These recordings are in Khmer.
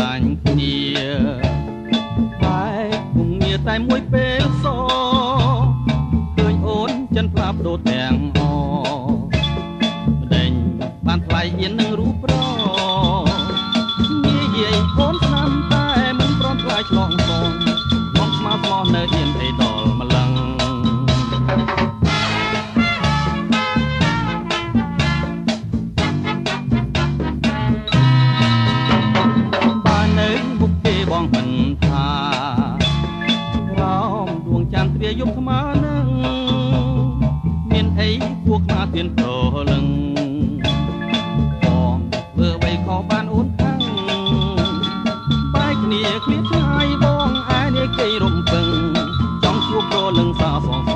ឡាញ់គ្នាតែគងងារតែមួយពេលសឃើញអូនចិនផ្លាប់ដូរទាំងអម្ដេចបានថ្លៃហ៊ាននឹងរូបប្រងាយាយអូន បងមិនថារោមដួងច័ន្ទទ្រាយប់ស្មើនឹងមានអីគួរខ្មាស់ទៀនប្រលឹងបងធ្វើអ្វីខុសបានអូនខាងបែកគ្នាគ្នាឆ្ងាយបងឯនេះគេរំពឹងចង់ជួបប្រលឹងសាសង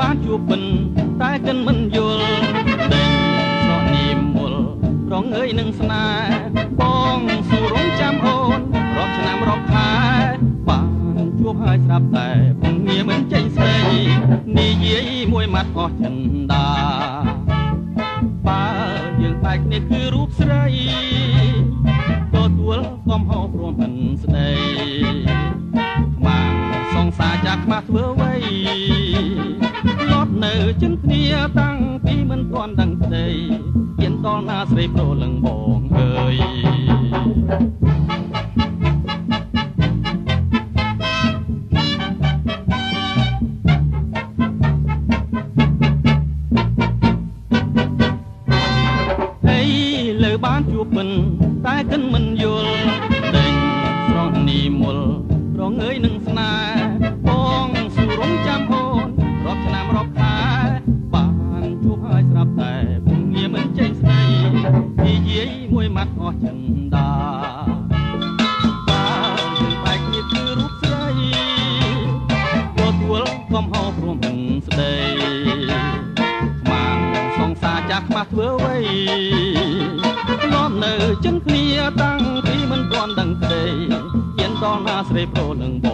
បានជួបពិនតែកិនមិនយល់ដេញស្រកនីមូលរងអើយនឹងស្នេហ៍បងសួររងចាំអូនរាប់ឆ្នាំរាប់ខែបានជួបហើយស្រាប់តែពងងារមិនចេញស្ដីនិយាយមួយម៉ាត់អស់ចិនដាបើយើងបែកគ្នាគឺរូបស្រីទទួលកំហុសព្រមមិនស្ដីខ្មាំងសងសាចាខ្មាស់ធ្វើ អ្វីលត់នៅចិនគ្នាតាំងពីមិនទាន់ដឹងស្ដីទៀនតលណាស្រីប្រលឹងបងអើយអីលើបានជួបមិនតែកិនមិនយល់ដេញស្រស់នីមូលរងើយនឹងស្នេ ម៉ាត់អស់ចិនដាបើយើងបែកគ្នាគឺរូបស្រីទទួលកំហុសព្រមមិនស្ដីខ្មាំងសងសាចាស់ខ្មាស់ធ្វើអ្វីលំនៅចិនគ្នាតាំងពីមិនទាន់ដឹងក្ដីទៀនតលណាស្រីប្រលឹងបង